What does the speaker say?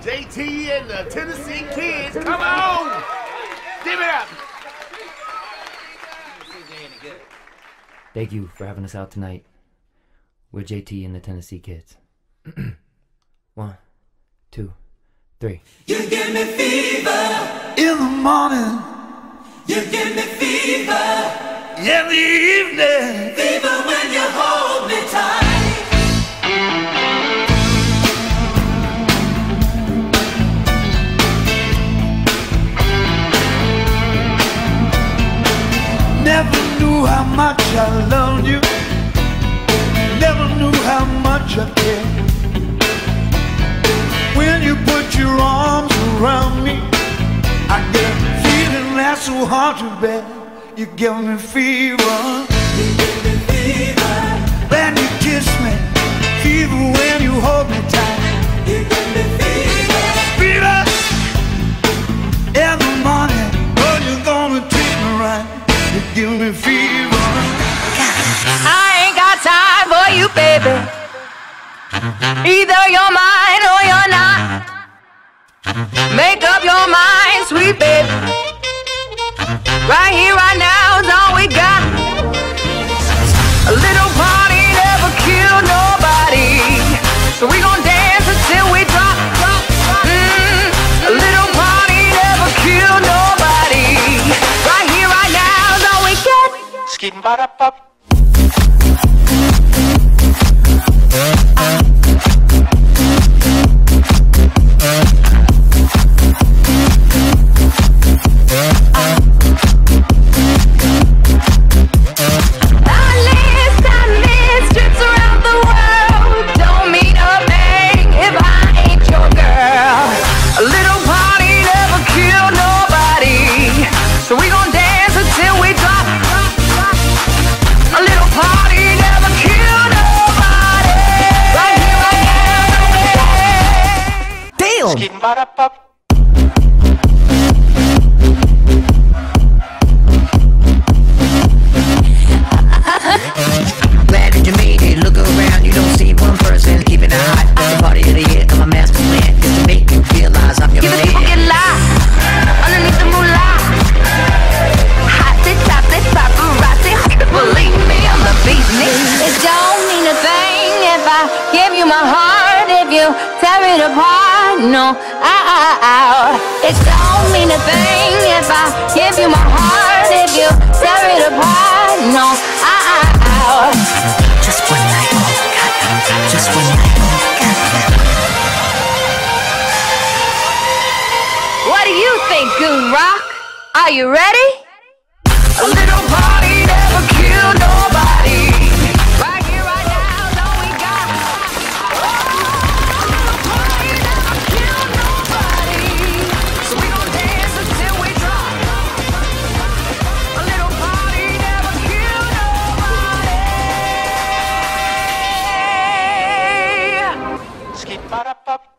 JT and the Tennessee Kids. Come on! Give it up! Thank you for having us out tonight. We're JT and the Tennessee Kids. One, two, three. You give me fever in the morning, You give me fever in the evening. Fever when you hold me tight Never knew how much I loved you. Never knew how much I cared. When you put your arms around me, I get a feeling that's so hard to bear. You give me fever. You give me fever you, baby. Either you're mine or you're not. Make up your mind, sweet baby. Right here, right now is all we got. A little party never killed nobody. So we gon' dance until we drop, drop, drop. Mm, a little party never killed nobody. Right here, right now is all we got. Skin ba pop. Now. Damn! Skin ba da pop. Glad that you made it. Look around, you don't see one person keeping it hot. It's the party of the year, and my master plan is to make you realize I'm your Give it people get man. live underneath the moolah. Hotty topsy paparazzi, believe me, I'm the business. It don't mean a thing if I give you my heart, if you tear it apart. No, I, I, I. It don't mean a thing if I give you my heart, if you tear it apart. No, I, I, I. Just one night. Just one night. What do you think, GoonRock? Are you ready? A little party nobody.